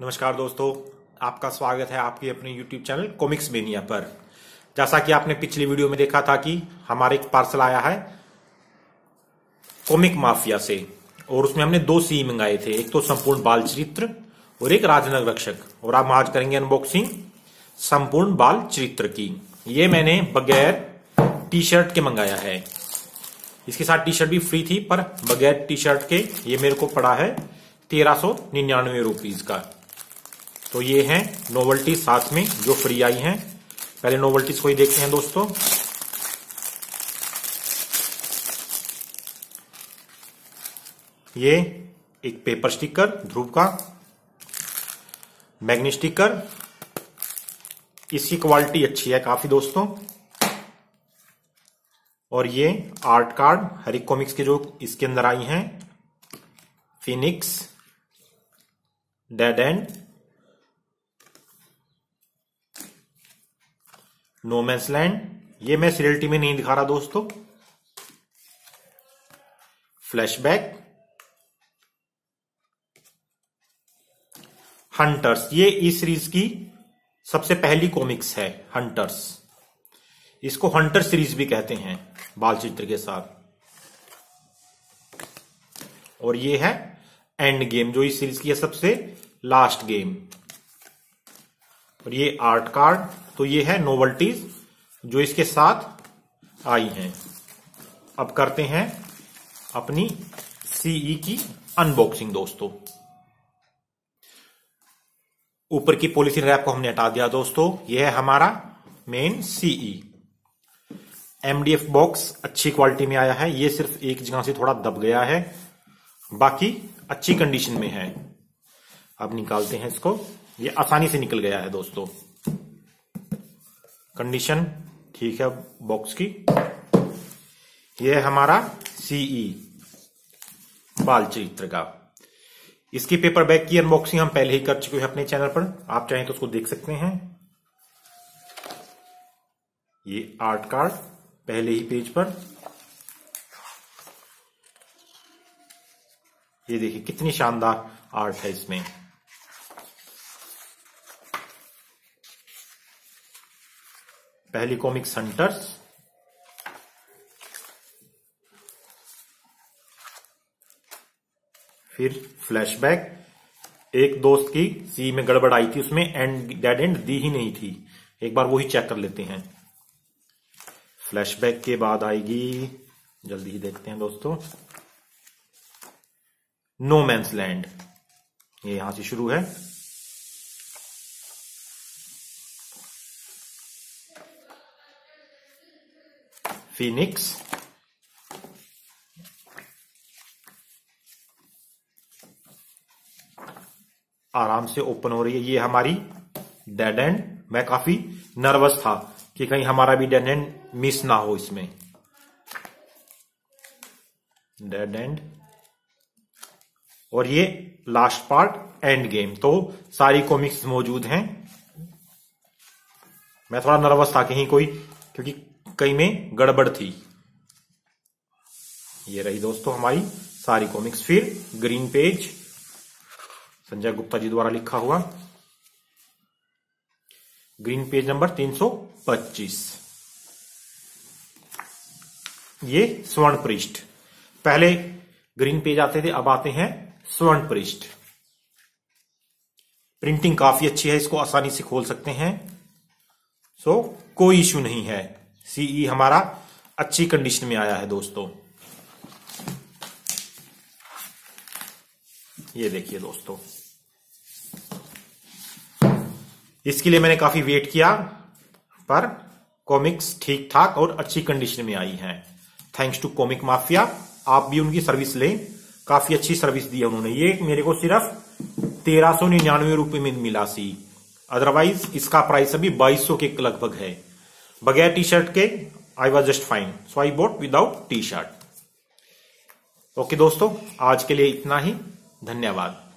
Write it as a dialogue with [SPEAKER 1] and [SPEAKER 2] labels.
[SPEAKER 1] नमस्कार दोस्तों, आपका स्वागत है आपके अपने YouTube चैनल कॉमिक्स बेनिया पर। जैसा कि आपने पिछली वीडियो में देखा था कि हमारे एक पार्सल आया है कॉमिक माफिया से, और उसमें हमने दो सी मंगाए थे। एक तो संपूर्ण बाल चरित्र और एक राजनगर रक्षक। और आप आज करेंगे अनबॉक्सिंग संपूर्ण बाल चरित्र की। ये मैंने बगैर टी शर्ट के मंगाया है। इसके साथ टी शर्ट भी फ्री थी, पर बगैर टी शर्ट के ये मेरे को पड़ा है तेरह सौ निन्यानवे रुपीज़ का। तो ये है नोवल्टी साथ में जो फ्री आई हैं। पहले नोवल्टीज को ही देखते हैं दोस्तों। ये एक पेपर स्टिकर ध्रुव का। मैग्नेट स्टिकर इसकी क्वालिटी अच्छी है काफ़ी दोस्तों। और ये आर्ट कार्ड हरिक कॉमिक्स के जो इसके अंदर आई हैं। Phoenix dead end no man's land ये मैं सीरियलिटी में नहीं दिखा रहा दोस्तों। फ्लैशबैक हंटर्स ये इस सीरीज़ की सबसे पहली कॉमिक्स है हंटर्स इसको हंटर सीरीज़ भी कहते हैं बाल चित्र के साथ। और ये है एंड गेम जो इस सीरीज़ की है सबसे लास्ट गेम और ये आर्ट कार्ड तो ये है नोवल्टीज जो इसके साथ आई हैं। अब करते हैं अपनी सीई की अनबॉक्सिंग दोस्तों। ऊपर की पॉलिथीन रैप को हमने हटा दिया, दोस्तों। यह है हमारा मेन सीई एमडीएफ बॉक्स अच्छी क्वालिटी में आया है। ये सिर्फ़ एक जगह से थोड़ा दब गया है। बाकी अच्छी कंडीशन में है। अब निकालते हैं इसको। ये आसानी से निकल गया है दोस्तों। कंडीशन ठीक है बॉक्स की। है हमारा सीई बाल चरित्र का। इसकी पेपर बैग की अनबॉक्सिंग हम पहले ही कर चुके हैं अपने चैनल पर। आप चाहें तो उसको देख सकते हैं। ये आर्ट कार्ड पहले ही पेज पर। ये देखिए कितनी शानदार आर्ट है इसमें। पहली हंटर्स फिर फ्लैशबैक एक दोस्त की सी में गड़बड़ आई थी, उसमें एंड डेड एंड दी ही नहीं थी। एक बार वो ही चेक कर लेते हैं। फ्लैशबैक के बाद आएगी। जल्दी ही देखते हैं दोस्तों। नो मैंस लैंड ये यहाँ से शुरू है। फिनिक्स आराम से ओपन हो रही है। ये हमारी डेड एंड मैं काफ़ी नर्वस था कि कहीं हमारा भी डेड एंड मिस ना हो इसमें। डेड एंड और ये लास्ट पार्ट एंड गेम तो सारी कॉमिक्स मौजूद हैं। मैं थोड़ा नर्वस था कहीं कोई, क्योंकि कई में गड़बड़ थी। ये रही दोस्तों हमारी सारी कॉमिक्स फिर ग्रीन पेज संजय गुप्ता जी द्वारा लिखा हुआ। ग्रीन पेज नंबर 325 ये स्वर्ण पृष्ठ पहले ग्रीन पेज आते थे, अब आते हैं स्वर्ण पृष्ठ प्रिंटिंग काफ़ी अच्छी है, इसको आसानी से खोल सकते हैं। सो कोई इश्यू नहीं है। सीई हमारा अच्छी कंडीशन में आया है दोस्तों। ये देखिए दोस्तों। इसके लिए मैंने काफ़ी वेट किया, पर कॉमिक्स ठीक ठाक और अच्छी कंडीशन में आई हैं। थैंक्स टू कॉमिक माफिया आप भी उनकी सर्विस लें। काफ़ी अच्छी सर्विस दी है उन्होंने। ये मेरे को सिर्फ़ तेरह सौ निन्यानवे रुपए में मिला सी अदरवाइज़ इसका प्राइस अभी बाईस सौ के लगभग है। बगैर टी शर्ट के I was just fine so I bought without T shirt okay दोस्तों, आज के लिए इतना ही। धन्यवाद।